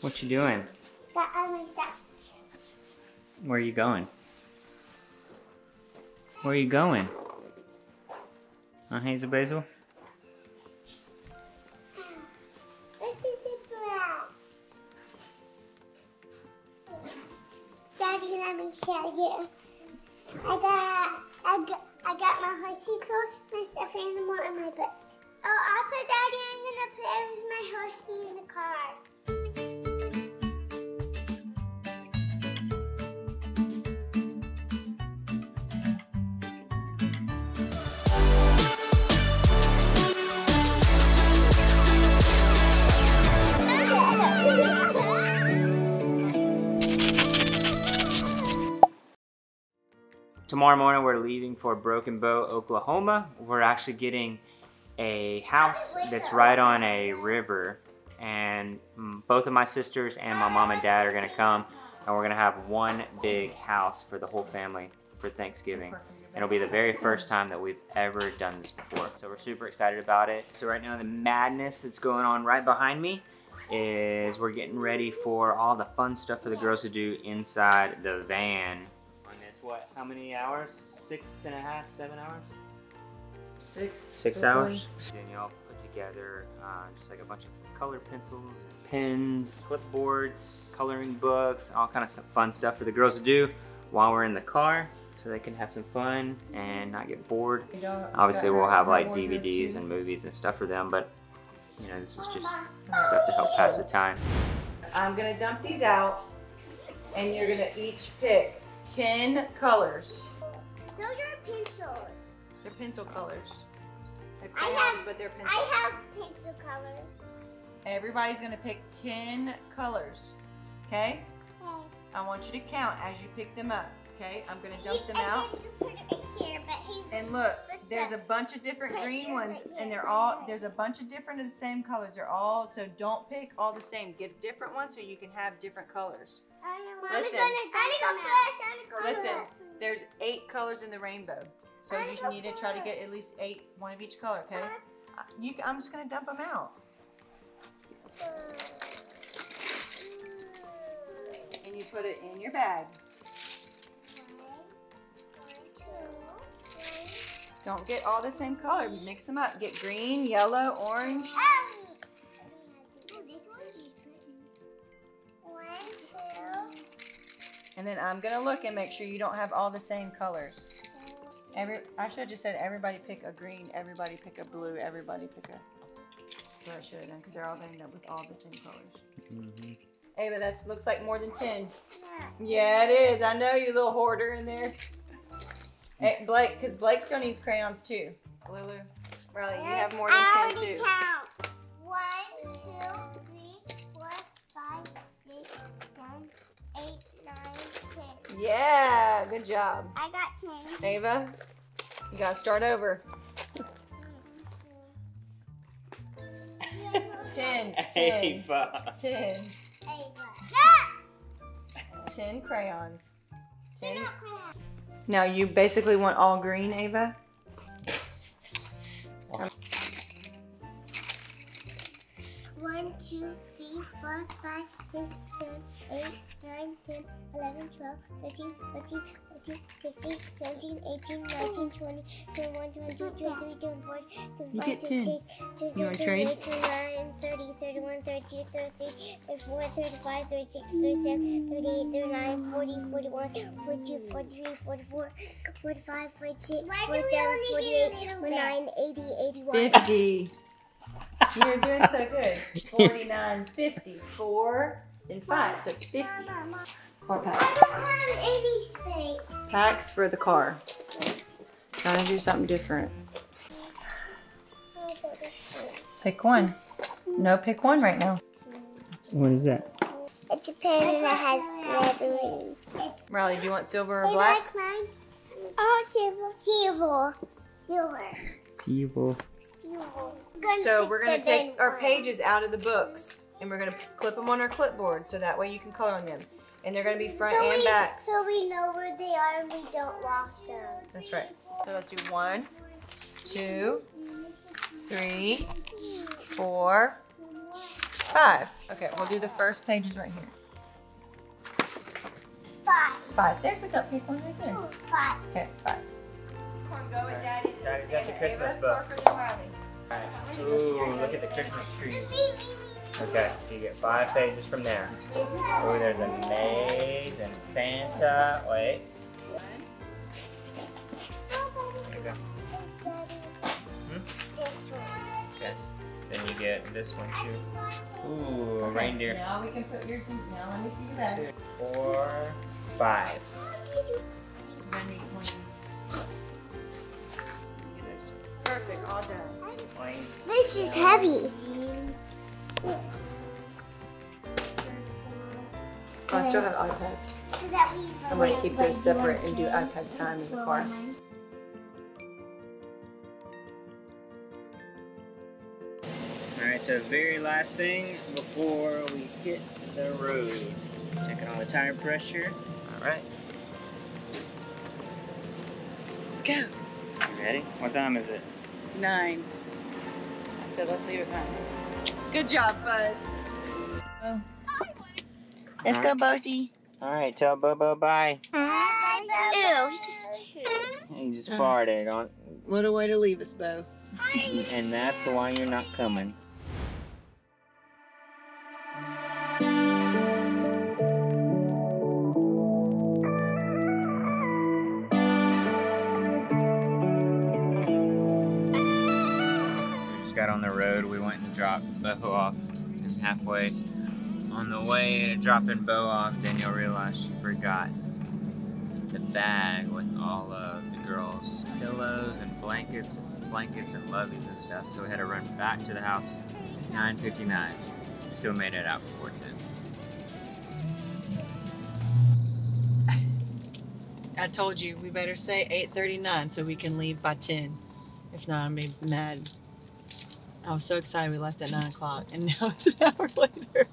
What you doing? Got all my stuff. Where are you going? Where are you going? Huh, Hazel Basil? This is a bread. Daddy, let me show you. I got, I got, I got my horsey tool, my stuffed animal, and my book. Oh, also, Daddy, I'm gonna play with my horsey in the car. Tomorrow morning we're leaving for Broken Bow, Oklahoma. We're actually getting a house that's right on a river and both of my sisters and my mom and dad are gonna come and we're gonna have one big house for the whole family for Thanksgiving. It'll be the very first time that we've ever done this before. So we're super excited about it. So right now the madness that's going on right behind me is we're getting ready for all the fun stuff for the girls to do inside the van. On this, what, how many hours? Six and a half, seven hours? Six. Six hours. Danielle put together uh, just like a bunch of color pencils, and pens, clipboards, coloring books, all kind of some fun stuff for the girls to do while we're in the car so they can have some fun and not get bored. Obviously, we'll have like DVDs and movies and stuff for them, but you know, this is just stuff to help pass the time. I'm gonna dump these out, and you're gonna each pick ten colors. Those are pencils. They're pencil colors. They're I have- but they're pencils. I have pencil colors. Everybody's gonna pick ten colors. Okay? Okay. I want you to count as you pick them up. Okay? I'm gonna dump them and out. then you put it right here, but he's And look, there's a bunch of different green ones, right and they're all there's a bunch of different of the same colors. They're all so don't pick all the same. Get a different one so you can have different colors. I know. Listen. Gonna go first. I'm gonna go Listen, there's eight colors in the rainbow, so I'm you go need to try to get at least eight, one of each color. Okay? Uh, You, I'm just gonna dump them out, and you put it in your bag. Don't get all the same color. Mix them up. Get green, yellow, orange. And then I'm gonna look and make sure you don't have all the same colors. Every I should have just said everybody pick a green, everybody pick a blue, everybody pick a. That's what I should have done because they're all gonna end up with all the same colors. Mm-hmm. Ava, that looks like more than ten. Yeah, it is. I know you little hoarder in there. Hey, Blayke, because Blayke still needs crayons too. Lulu, Riley, you have more than I ten already too. count. One, two, three, four, five, six, seven, eight, nine, ten. Yeah, good job. I got ten. Ava, you gotta start over. Ten, ten, Ava. ten, Ava. ten crayons. No! Ten. Now you basically want all green, Ava? One, two, three, four, five, six, seven, eight, nine, ten, eleven, twelve, thirteen, fourteen, fifteen, sixteen, seventeen, eighteen, nineteen, twenty, twenty-one, twenty-two, twenty-three, twenty-four, You twenty-five, get 10. twenty-six, You wanna twenty-seven, trade? twenty-eight, twenty-nine, thirty, thirty-one, thirty-two, thirty-three, thirty-four, thirty-five, thirty-six, thirty-seven, thirty-eight, thirty-nine, forty, forty-one, forty-two, forty-three, forty-four, forty-five, forty-six, forty-seven, forty-eight, forty-nine, eighty, eighty-one. Fifty. You're doing so good. Forty-nine, fifty, four, and five, so it's fifty. Car I packs. don't have any space. Packs for the car. Trying to do something different. I'll go this way. Pick one. No, pick one right now. What is that? It's a pen and it has glittery. Riley, do you want silver or black? I like mine? Oh, silver. Silver. Silver. Sivo. Silver. Gonna So we're gonna take our pages out of the books and we're gonna clip them on our clipboard so that way you can color on them. And they're gonna be front so and we, back. So we know where they are and we don't lost them. That's right. So let's do one, two, three, four, Five. Okay, we'll do the first pages right here. Five. Five. There's a cupcake one right there. Two. Five. Okay, five. Go with Daddy. Daddy's got the Christmas Ava, book. Alright. Ooh, look at the Christmas tree. Okay, you get five pages from there. Oh, there's a maze and Santa. Wait. There you go. Hmm? Okay. Then you get this one too. Ooh, a reindeer. Now we can put yours in. Now let me see your bag. Four, five. This is heavy. Oh, I still have iPads. So I'm gonna keep those separate and do iPad time in the car. Alright, so very last thing before we hit the road. Checking all the tire pressure. Alright, Let's go. you ready? What time is it? Nine. I said let's leave at nine. Good job, Buzz. Oh. Let's go, Bozy. Alright, tell Bobo bye. Ew, he just He just farted on What a way to leave us, Bo. and that's why you're not coming. Got on the road. We went and dropped Bo off. And halfway on the way to dropping Bo off, Danielle realized she forgot the bag with all of the girls' pillows and blankets, and blankets and loveys and stuff. So we had to run back to the house. 9:59. Still made it out before 10. I told you we better say 8:39 so we can leave by 10. If not, I'm mad. I was so excited we left at 9 o'clock, and now it's an hour later.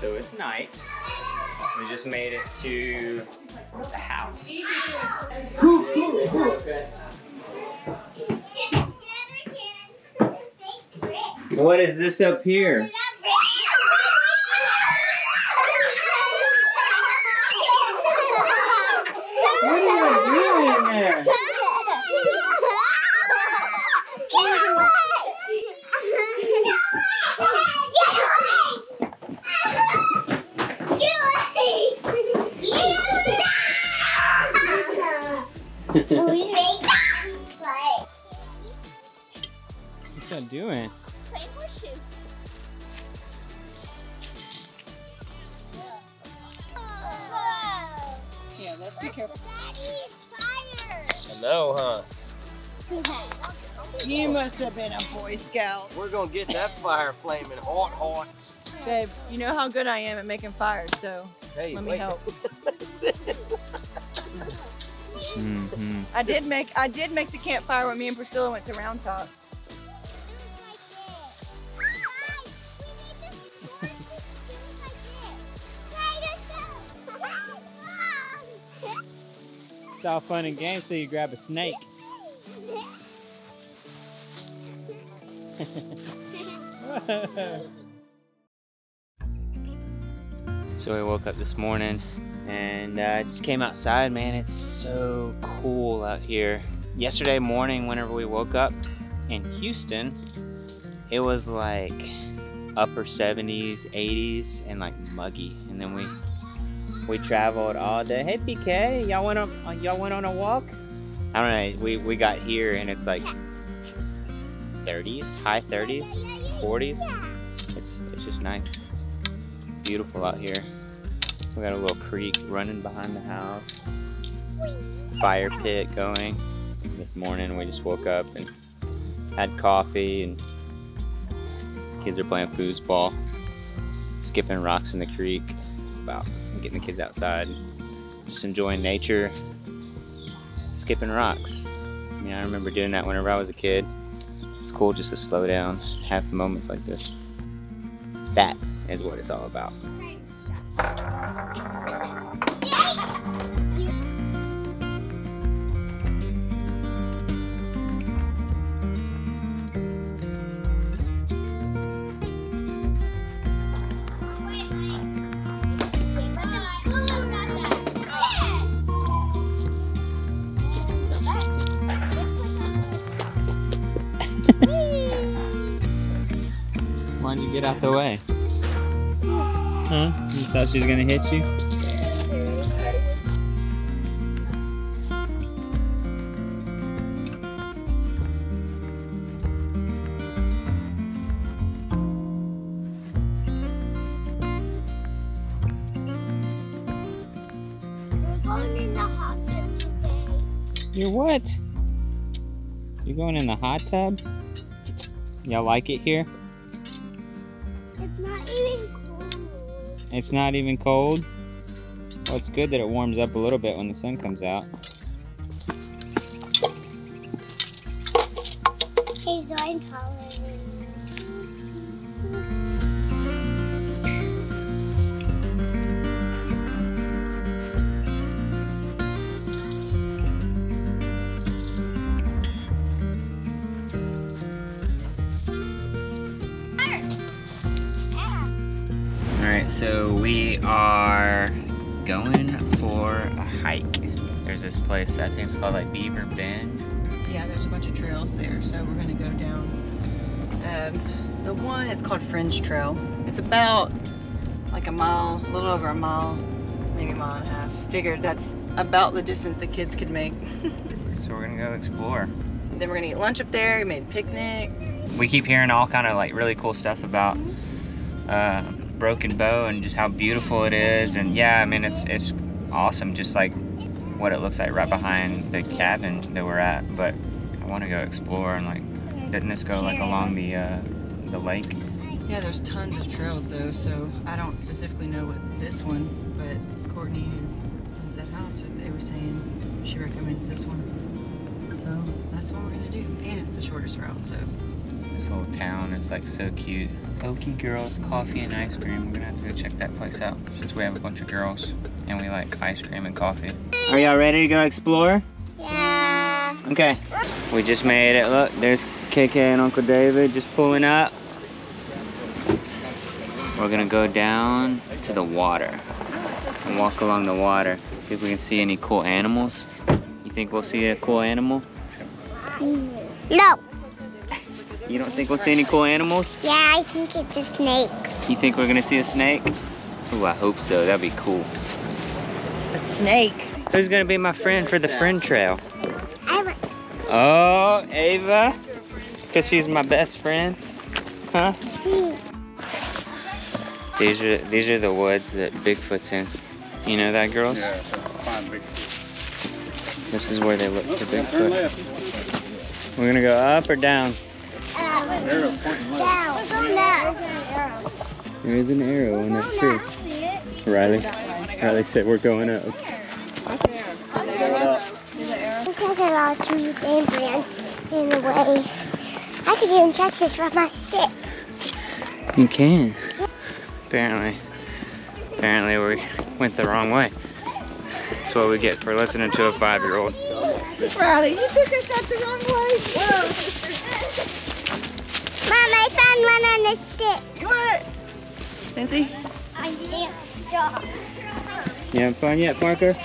So it's night. We just made it to the house. What is this up here? Be careful. Daddy, Hello, huh? You must have been a Boy Scout. We're gonna get that fire flaming hot, hot. Babe, you know how good I am at making fires, so Hey, let me wait. help. Mm-hmm. I did make I did make the campfire when me and Priscilla went to Round Top. It's all fun and games till you grab a snake. so I woke up this morning and uh, just came outside, man. It's so cool out here. Yesterday morning, whenever we woke up in Houston, it was like upper 70s, 80s, and like muggy. And then we we traveled all day. Hey PK, y'all went on uh, y'all went on a walk? I don't know. We we got here and it's like 30s, high 30s, 40s. It's it's just nice. It's beautiful out here. We got a little creek running behind the house. Fire pit going. This morning we just woke up and had coffee and kids are playing foosball, skipping rocks in the creek. About getting the kids outside, just enjoying nature. skipping rocks. I mean, I remember doing that whenever I was a kid. It's cool just to slow down, have moments like this. That is what it's all about. Get out the way? Huh? You thought she was gonna hit you? We're going in the hot tub today. You're what? You're going in the hot tub? Y'all like it here? It's not even cold. Well, it's good that it warms up a little bit when the sun comes out. Hey, so so we are going for a hike. There's this place, I think it's called like Beaver Bend. Yeah, there's a bunch of trails there, so we're gonna go down. Um, the one, it's called Friends Trail. It's about like a mile, a little over a mile, maybe a mile and a half. Figured that's about the distance the kids could make. So we're gonna go explore. then we're gonna eat lunch up there. We made a picnic. We keep hearing all kind of like really cool stuff about uh, Broken Bow and just how beautiful it is. And yeah, I mean it's it's awesome, just like what it looks like right behind the cabin that we're at. But I want to go explore and like, didn't this go like along the uh, the lake? Yeah, there's tons of trails though, so I don't specifically know what this one, but Courtney and that house, they were saying she recommends this one. So that's what we're gonna do. And it's the shortest route, so This little town. It's like so cute. Okie Girls Coffee and Ice Cream. We're gonna have to go check that place out since we have a bunch of girls and we like ice cream and coffee. Are y'all ready to go explore? Yeah. Okay. We just made it. Look, there's KK and Uncle David just pulling up. We're gonna go down to the water and walk along the water. See if we can see any cool animals. You think we'll see a cool animal? No. You don't think we'll see any cool animals? Yeah, I think it's a snake. You think we're gonna see a snake? Ooh, I hope so. That'd be cool. a snake. Who's gonna be my friend for the friend trail? I went. Oh, Ava. Cause she's my best friend. Huh? These are these are the woods that Bigfoot's in. You know that, girls? Yeah, find big. This is where they look for Bigfoot. We're gonna go up or down. Up. There is an arrow on that tree. up. Riley. Riley said we're going up. Because a lot of trees and branch in the way. I could even check this with my stick. You can. Apparently. Apparently we went the wrong way. That's what we get for listening to a five-year-old. Riley, you took us out the wrong way. Whoa. Mom, I found one on the stick. What? Nancy? I can't stop. You having fun yet, Parker?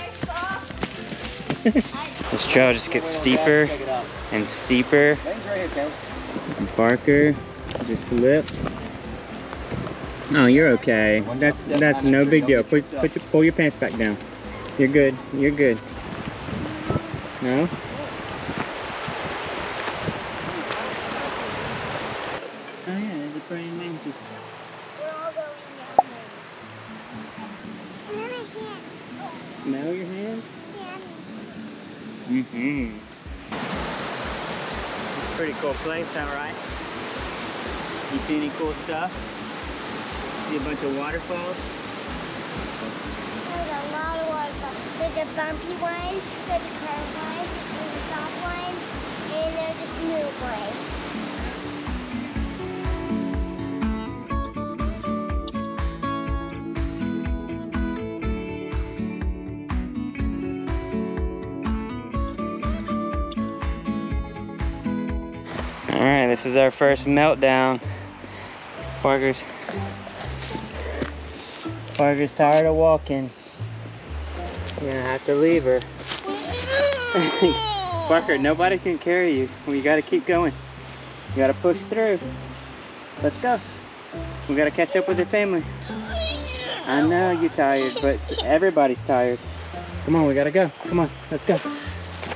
this trail just gets steeper and steeper. And Parker just slipped. Oh, you're okay. That's that's no big deal. Put put your, pull your pants back down. You're good. You're good. No. Stuff? See a bunch of waterfalls? There's a lot of waterfalls. There's a bumpy one, there's a curved one, there's a soft one, and there's a smooth one. All right, this is our first meltdown. Parker's Parker's tired of walking. You're gonna have to leave her. Parker, nobody can carry you. We gotta keep going. You gotta push through. Let's go. We gotta catch up with your family. I know you're tired, but everybody's tired. Come on, we gotta go. Come on, let's go.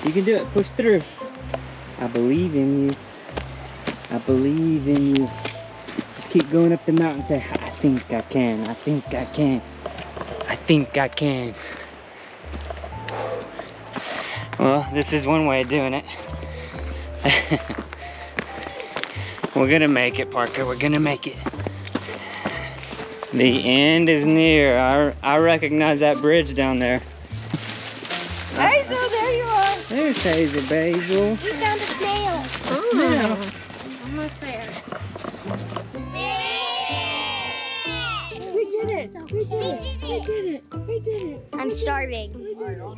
You can do it. Push through. I believe in you. I believe in you. Just keep going up the mountain and say, I think I can. I think I can. I think I can. Well, this is one way of doing it. We're gonna make it, Parker. We're gonna make it. The end is near. I, I recognize that bridge down there. Hazel, there you are. There's Hazel Basil. We found a snail. A snail. Almost there. We did it. We did it. We did it. We did it. I'm starving.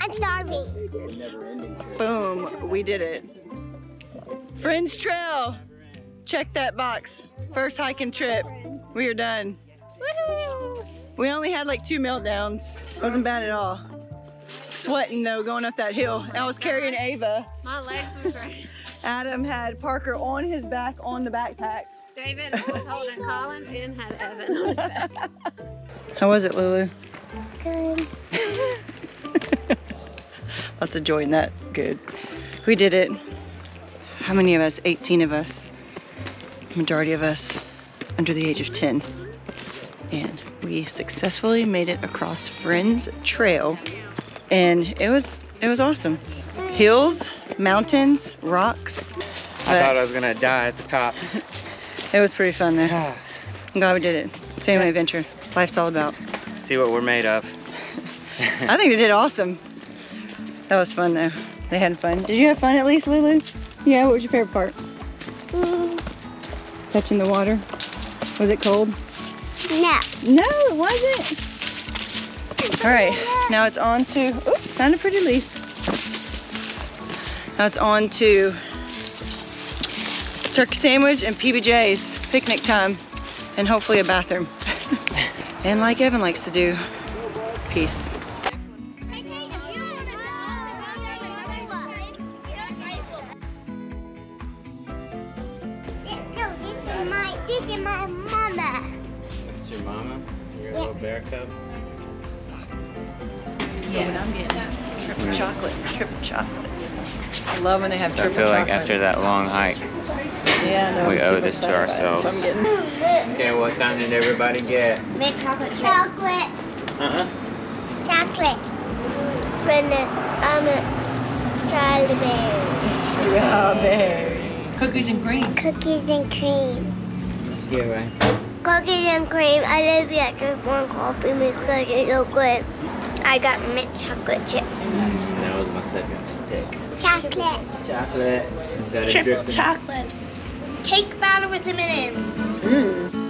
I'm starving. Boom. We did it. Friends Trail. Check that box. First hiking trip. We are done. We only had like two meltdowns. Wasn't bad at all. Sweating though, going up that hill. I was carrying Ava. My legs were great. Adam had Parker on his back on the backpack. David was holding Collins and had Evan on his back. How was it, Lulu? Good. Lots of joy in that. Good. We did it. How many of us? 18 of us. Majority of us under the age of 10. And we successfully made it across Friends Trail. And it was it was awesome. Hills, mountains, rocks. I thought I was gonna die at the top. It was pretty fun there. I'm glad we did it. Family adventure. Life's all about. See what we're made of. I think they did awesome. That was fun though. They had fun. Did you have fun at least, Lulu? Yeah, what was your favorite part? Mm, Touching the water? Was it cold? no. No, it wasn't. All right, now it's on to, oops, found a pretty leaf. Now it's on to turkey sandwich and PB&J's, picnic time, and hopefully a bathroom. and like Evan likes to do, peace. Hey, Kate, if you want to go there with No, this is my, this is my mama. That's your mama? Your little bear cub? Yeah, I'm getting triple chocolate, triple chocolate. I love when they have So I feel chocolate. like after that long hike. Yeah, no, we owe this to excited about it, ourselves. So Okay, what kind did everybody get? Mint chocolate chip. Chocolate. Uh-huh. Chocolate. Vanilla. Um, strawberry. strawberry. Cookies and cream. Cookies and cream. Yeah, right. Cookies and cream. I love you. I just want coffee because it's so good. I got mint chocolate chip. That was my second pick. Chocolate. Chocolate. Got Triple chocolate. Cake batter with M&M's. Mm.